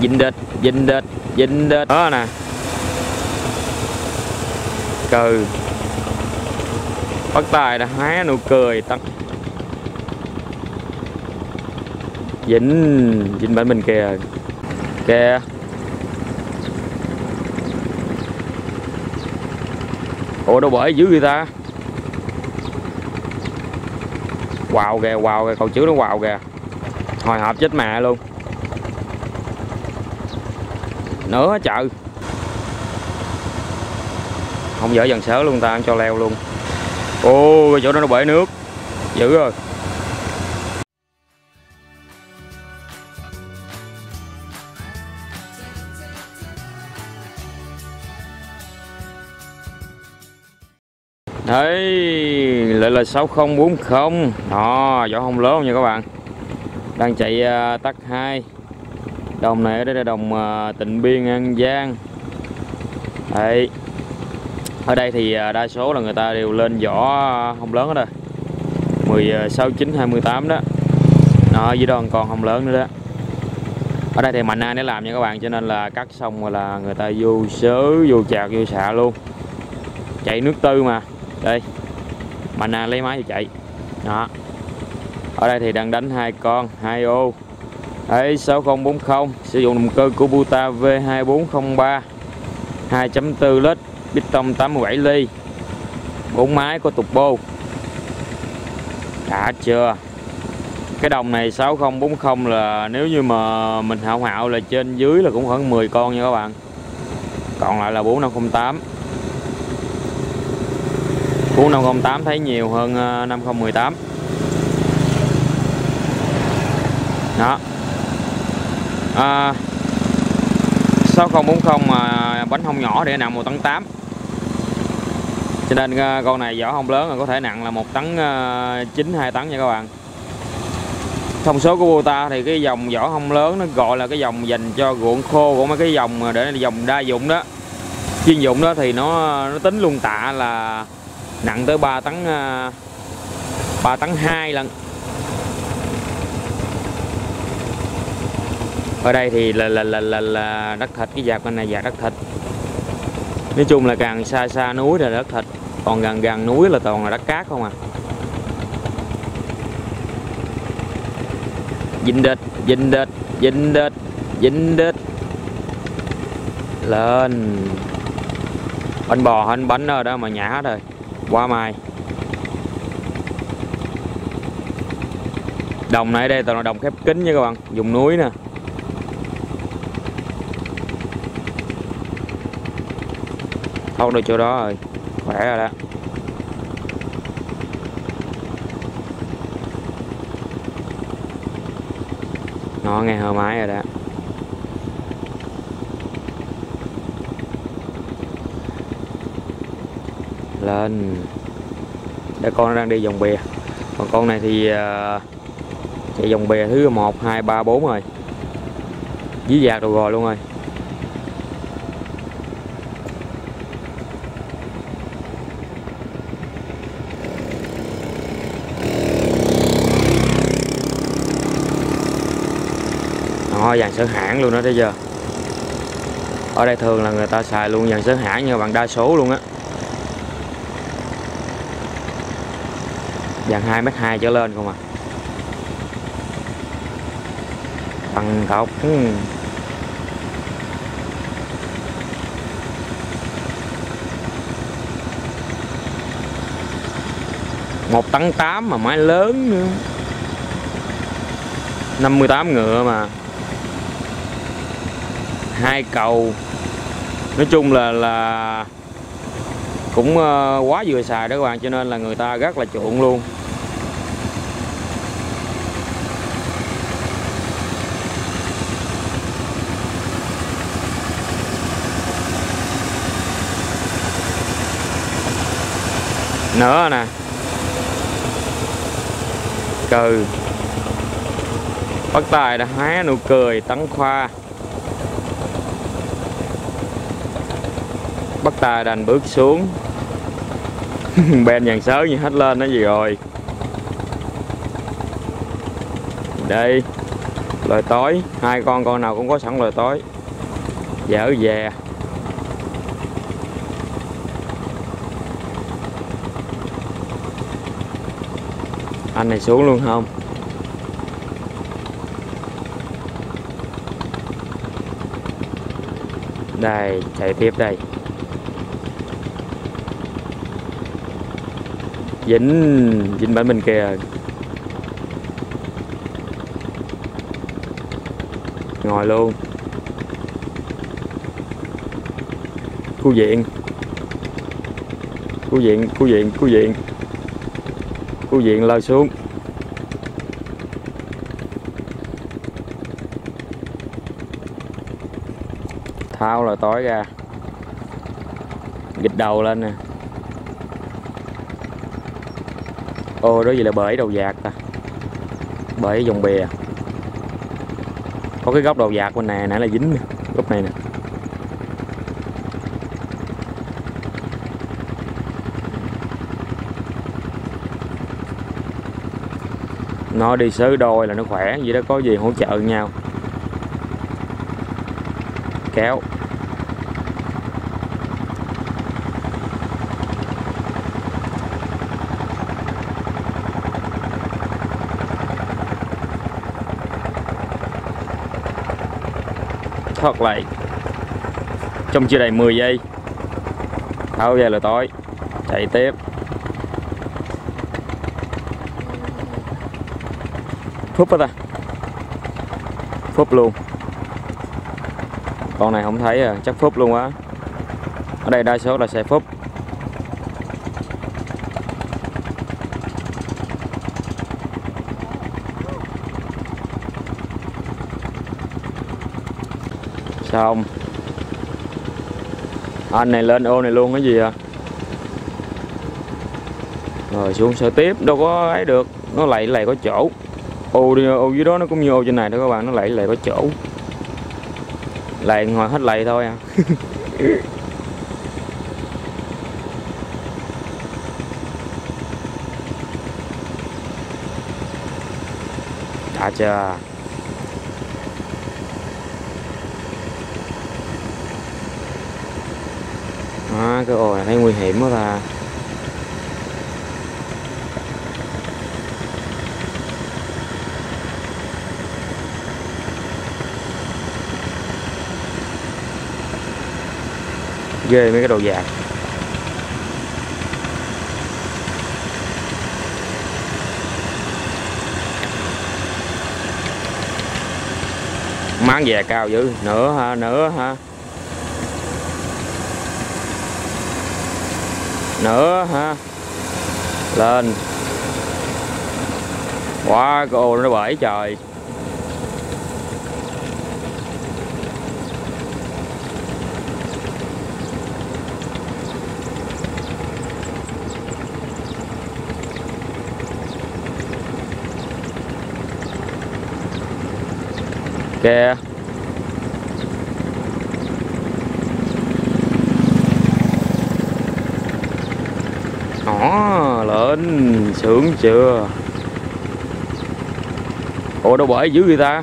Dinh địch Dinh địch Dinh địch Đó nè. Cừ. Bắt tài đã há nụ cười tắt. Dính Dính bánh bên kia. Kìa. Ủa, đâu bởi dữ người ta? Wow kìa wow kìa cầu chữ nó wow kìa. Hồi hộp chết mẹ luôn. Nữa chợ. Không dở dần sớ luôn ta ăn cho leo luôn. Ô chỗ đó nó bể nước. Dữ rồi. Đấy, lại là 6040 Đó, vỏ không lớn nha các bạn. Đang chạy uh, tắc 2 Đồng này ở đây là đồng uh, Tịnh Biên An Giang. Đây, Ở đây thì uh, đa số là người ta đều lên vỏ ờ, không lớn đó 16, 9, 28 đó. Đó, dưới đó còn không lớn nữa đó. Ở đây thì mạnh ai để làm nha các bạn cho nên là cắt xong rồi là người ta vô sớ vô chạc vô xạ luôn. Chạy nước tư mà. Đây. Mạnh ai lấy máy thì chạy. Đó. Ở đây thì đang đánh hai con hai ô đấy 6040 sử dụng động cơ Kubota V2403 2.4 lít, bít tông 87 ly, bốn máy có tục bô. Đã chưa? Cái đồng này 6040 là nếu như mà mình hạo hạo là trên dưới là cũng khoảng 10 con nha các bạn. Còn lại là 4508 4508 thấy nhiều hơn ờ, 5018 đó à, 6040 mà bánh hông nhỏ để nặng 1 tấn 8 cho nên à, con này vỏ hông lớn có thể nặng là 1 tấn à, 9 2 tấn nha các bạn. Thông số của Bota thì cái dòng vỏ hông lớn nó gọi là cái dòng dành cho ruộng khô của mấy cái dòng để dòng đa dụng đó. Chuyên dụng đó thì nó nó tính luôn tạ là nặng tới 3 tấn à, 3 tấn 2 lần. Ở đây thì là là là là, là đất thịt cái dạp bên này dạp đất thịt. Nói chung là càng xa xa núi là đất thịt còn gần gần núi là toàn là đất cát không à. Dinh địch dinh địch dinh địch dinh địch. Lên. Bánh bò anh bánh rồi đó mà nhả rồi. Qua mai. Đồng này đây toàn là đồng khép kín nha các bạn dùng núi nè. Không được chỗ đó rồi. Khỏe rồi đó. Nó nghe hơi máy rồi đó. Lên. Để con đang đi dòng bè. Còn con này thì uh, chạy dòng bè thứ 1 2 3 4 rồi. Dí dạt đồ rồi luôn rồi. Đó, dàn sơ hãng luôn đó tới giờ ở đây thường là người ta xài luôn dàn sơ hãng như bạn đa số luôn á. Dàn 2 m 2 trở lên không à. Bằng cọc. Một tấn tám mà máy lớn nữa. 58 ngựa mà hai cầu. Nói chung là là cũng ờ, quá vừa xài đó các bạn, cho nên là người ta rất là chuộng luôn. Nữa nè. Cừ. Bắt tài đã há nụ cười tấn khoa. Bắt tay đành bước xuống. Ben nhàn sớ như hết lên nó gì rồi? Đây lời tối hai con con nào cũng có sẵn lời tối dở về anh này xuống luôn không? Đây, chạy tiếp đây. Dính dính bánh bên kia. Ngồi luôn. Khu viện. Khu viện khu viện khu viện. Khu viện lơi xuống. Tháo là tối ra. Gịch đầu lên nè. Ô, đó gì là bể đầu dạt ta? Bể dòng bè. Có cái góc đầu dạt bên này nãy là dính nè, góc này nè. Nó đi sớ đôi là nó khỏe, vậy đó, có gì hỗ trợ nhau. Kéo. Thoát lại. Trong chưa đầy 10 giây, tháo ra là tối, chạy tiếp. Phúp hết ta. Phúp luôn. Con này không thấy à chắc phúp luôn á. Ở đây đa số là xe phúp. Xong anh này lên ô này luôn cái gì à rồi xuống sở tiếp, đâu có ấy được. Nó lạy lạy có chỗ. Ô đi, ô dưới đó nó cũng như ô trên này đó các bạn, nó lạy lạy có chỗ. Lạy ngoài hết lạy thôi à. Đã chưa? À, cái ồ này thấy nguy hiểm quá ta. Ghê mấy cái đồ dạc máng về cao dữ. Nữa ha nữa ha nữa ha lên. Quá wow, cô nó bể trời. Kìa. Lên sướng chưa? Ủa đâu bởi dữ vậy ta?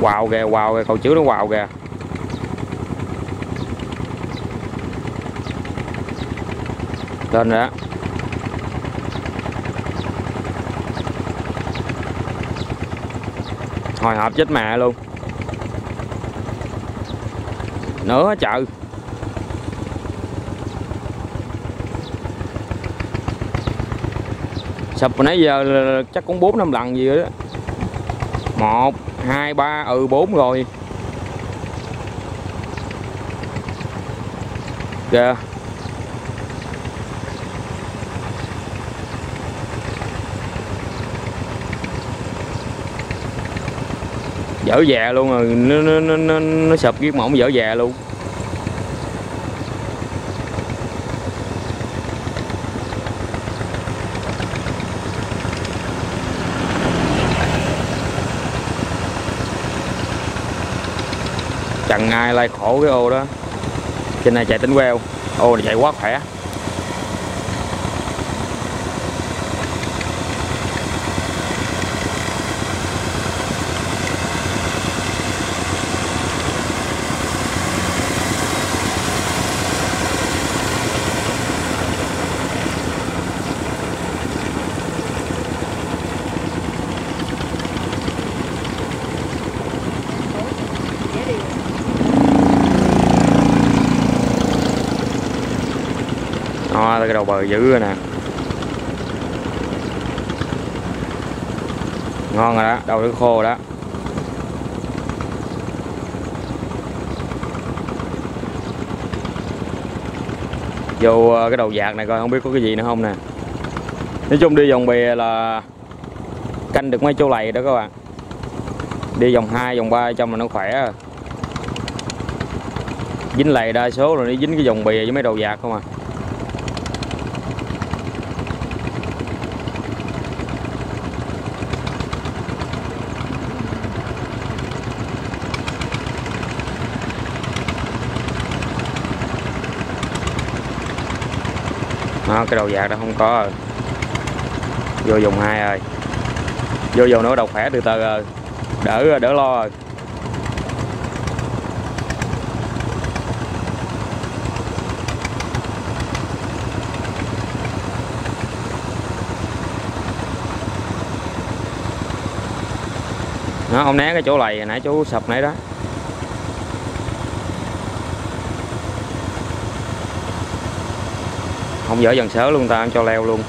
Wow kìa, wow kìa, cầu chữ nó wow kìa. Lên rồi đó hồi hộp chết mẹ luôn. Nữa trời. Sập hồi nãy giờ chắc cũng bốn năm lần gì đó. Một hai ba ừ bốn rồi. Kìa. Dở dè luôn rồi nó nó nó nó, nó sập cái mỏng dở dè luôn. Ai lai khổ cái ô đó. Trên này chạy tính queo, ô này chạy quá khỏe. Tới cái đầu bờ dữ rồi nè. Ngon rồi đó đầu nước khô rồi đó. Vô ờ, cái đầu dạc này coi không biết có cái gì nữa không nè. Nói chung đi vòng bè là canh được mấy chỗ lầy đó các bạn. Đi vòng 2, vòng 3 trong là nó khỏe. Dính lầy đa số rồi đi dính cái vòng bè với mấy đầu dạc không à. Đó, cái đầu dạc đó không có rồi. Vô dùng hai rồi. Vô dùng nữa đầu khỏe từ từ rồi. Đỡ đỡ lo rồi. Nó ông né cái chỗ lầy nãy chú sập nãy đó. Không dở dần sớ luôn ta cho leo luôn.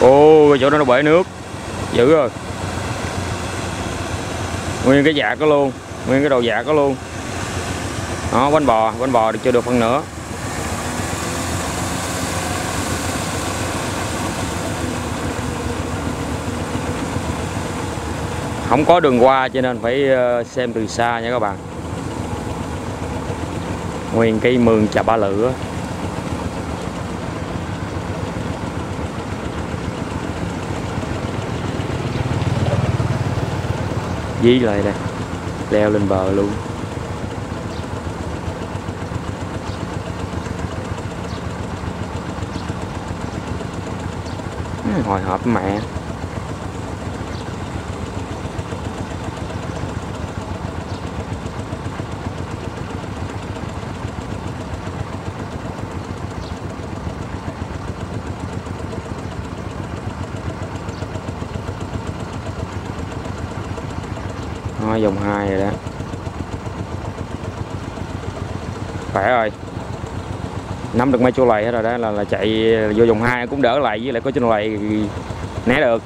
Ô, cái chỗ đó nó bể nước. Dữ rồi. Nguyên cái dạ có luôn, nguyên cái đầu dạ có luôn. Đó, bánh bò bánh bò được chưa được phân nữa không có đường qua, cho nên phải ờ, xem từ xa nha các bạn. Nguyên cây mường chà ba lửa. Dí lại đây, leo lên bờ luôn. Hồi hộp mẹ. Đó, vòng hai rồi đó. Khỏe rồi. Nắm được mấy chỗ lầy hết rồi đó là, là chạy vô vòng hai cũng đỡ lại với lại có trên lầy né được.